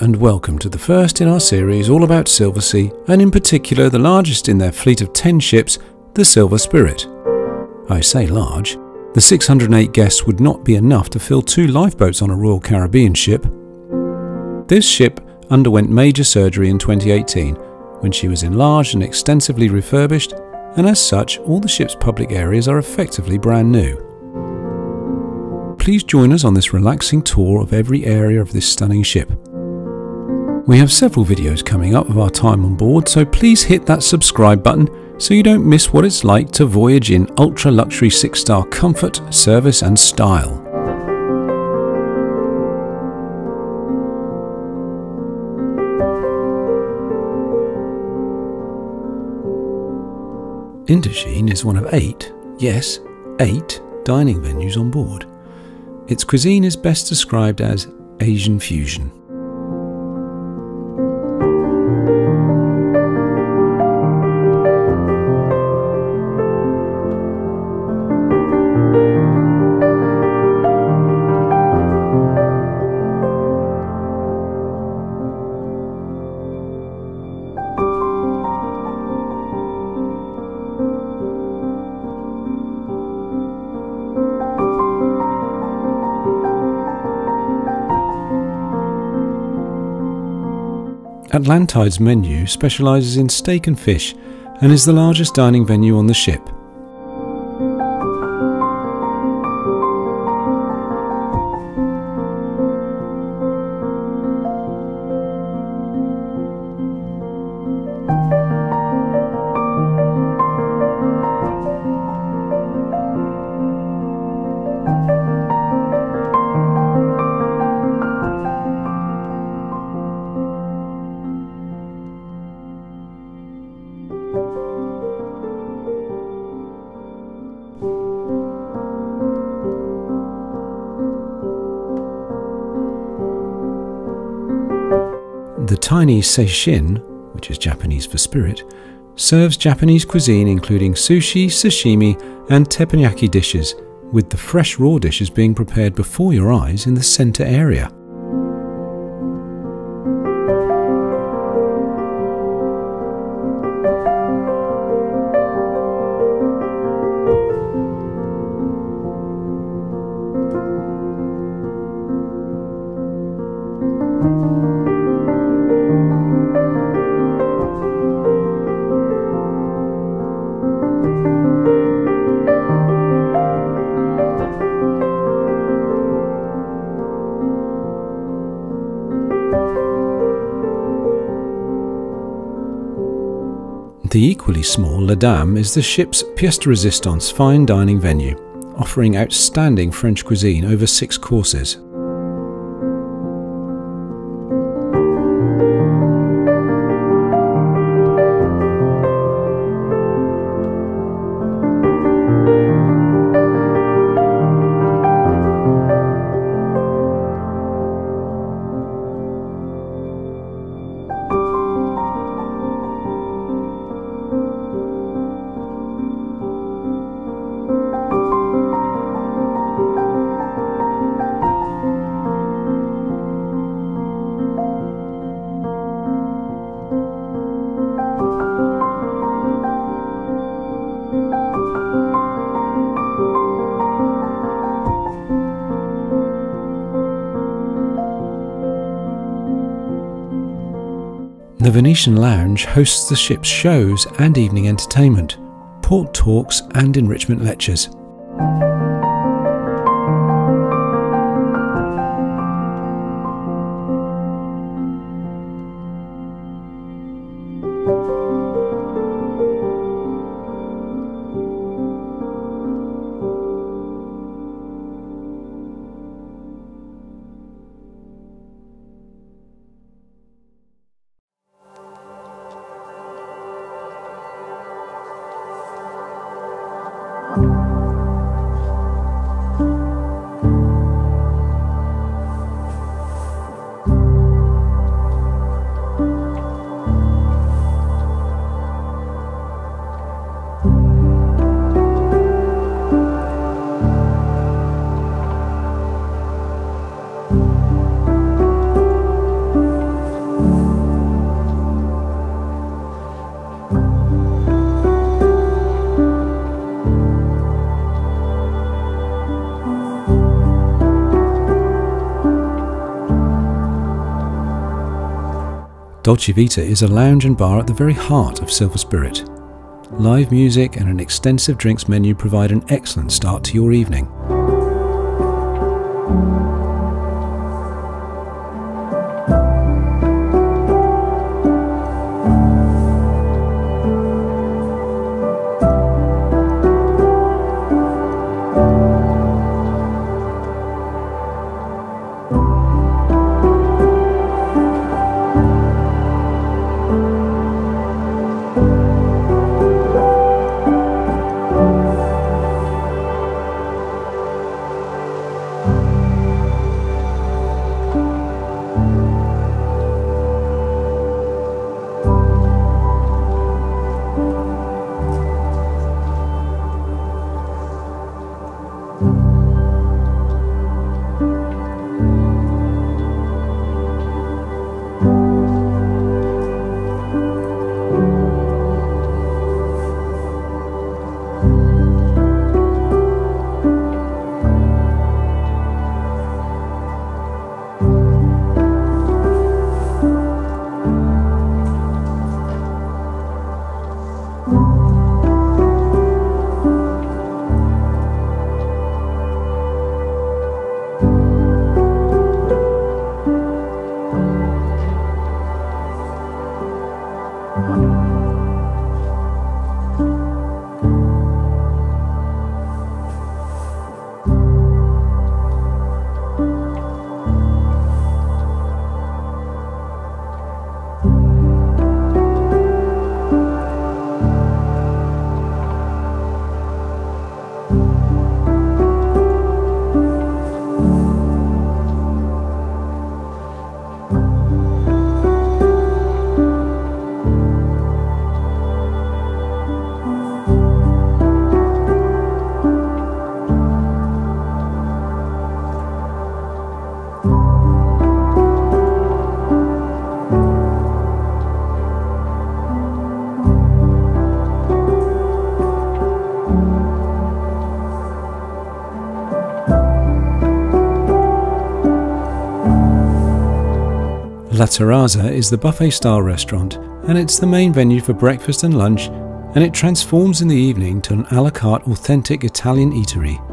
And welcome to the first in our series all about Silversea, and in particular the largest in their fleet of 10 ships, the Silver Spirit. I say large. The 608 guests would not be enough to fill two lifeboats on a Royal Caribbean ship. This ship underwent major surgery in 2018 when she was enlarged and extensively refurbished, and as such, all the ship's public areas are effectively brand new. Please join us on this relaxing tour of every area of this stunning ship. We have several videos coming up of our time on board, so please hit that subscribe button so you don't miss what it's like to voyage in ultra luxury 6 star comfort, service, and style. Indochine is one of eight, yes, eight dining venues on board. Its cuisine is best described as Asian fusion. Atlantide's menu specialises in steak and fish and is the largest dining venue on the ship. The tiny seishin, which is Japanese for spirit, serves Japanese cuisine including sushi, sashimi, and teppanyaki dishes, with the fresh raw dishes being prepared before your eyes in the center area. The equally small La Dame is the ship's pièce de résistance fine dining venue, offering outstanding French cuisine over six courses. The Venetian Lounge hosts the ship's shows and evening entertainment, port talks, and enrichment lectures. Dolce Vita is a lounge and bar at the very heart of Silver Spirit. Live music and an extensive drinks menu provide an excellent start to your evening. La Terrazza is the buffet style restaurant and it's the main venue for breakfast and lunch and it transforms in the evening to an a la carte authentic Italian eatery.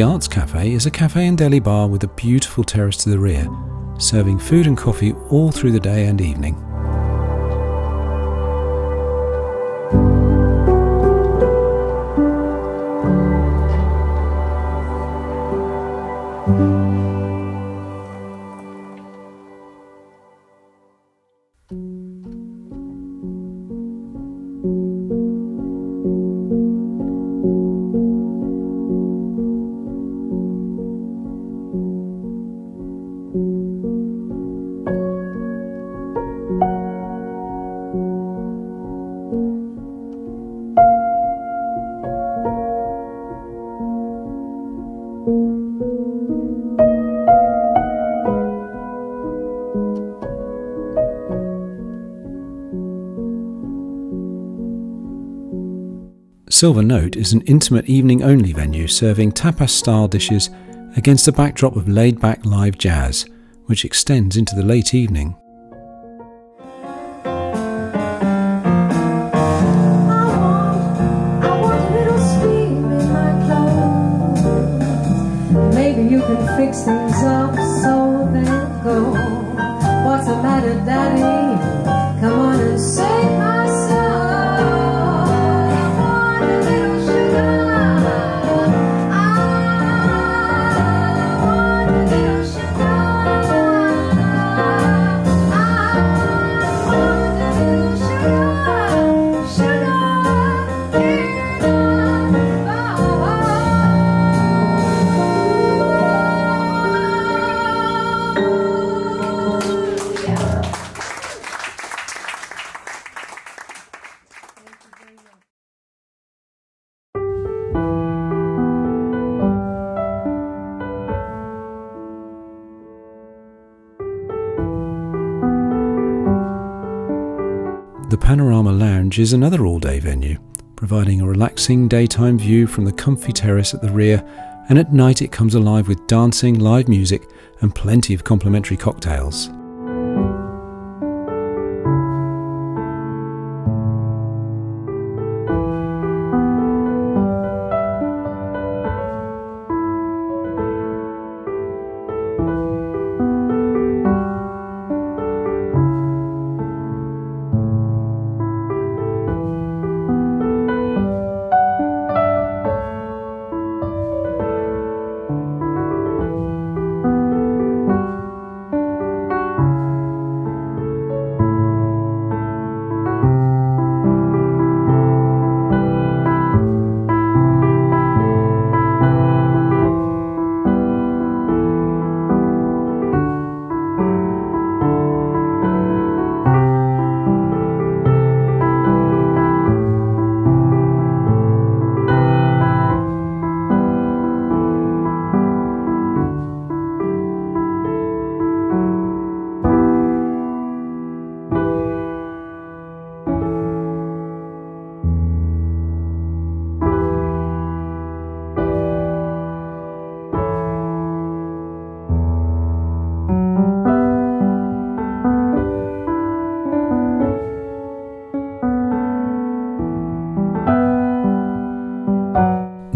The Arts Cafe is a cafe and deli bar with a beautiful terrace to the rear, serving food and coffee all through the day and evening. Silver Note is an intimate evening only venue serving tapas style dishes against a backdrop of laid back live jazz, which extends into the late evening. things up The Panorama Lounge is another all day venue, providing a relaxing daytime view from the comfy terrace at the rear, and at night it comes alive with dancing, live music, and plenty of complimentary cocktails.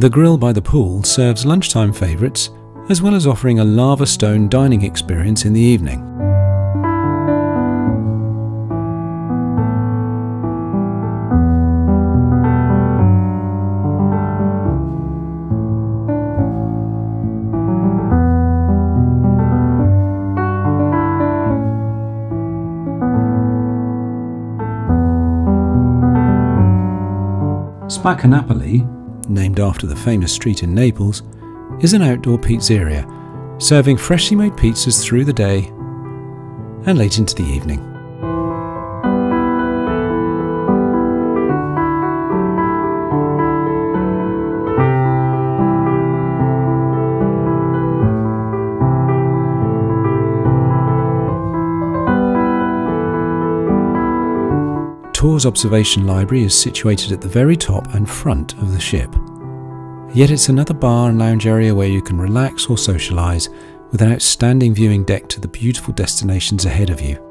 The grill by the pool serves lunchtime favourites, as well as offering a lava stone dining experience in the evening. Spacca Napoli named after the famous street in Naples, is an outdoor pizzeria serving freshly made pizzas through the day and late into the evening. Tor's observation library is situated at the very top and front of the ship. Yet it's another bar and lounge area where you can relax or socialise with an outstanding viewing deck to the beautiful destinations ahead of you.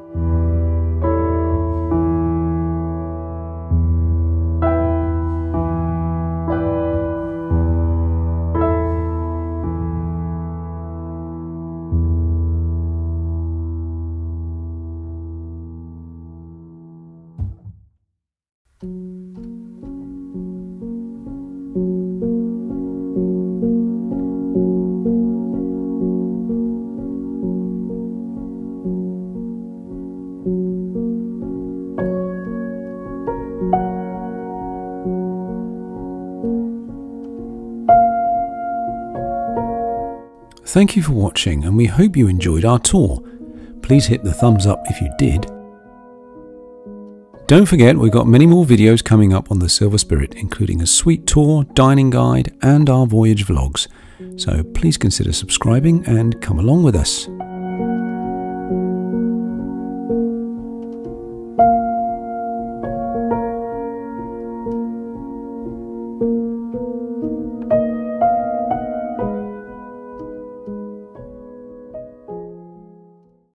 Thank you for watching and we hope you enjoyed our tour. Please hit the thumbs up if you did. Don't forget we've got many more videos coming up on the Silver Spirit including a suite tour, dining guide and our voyage vlogs. So please consider subscribing and come along with us.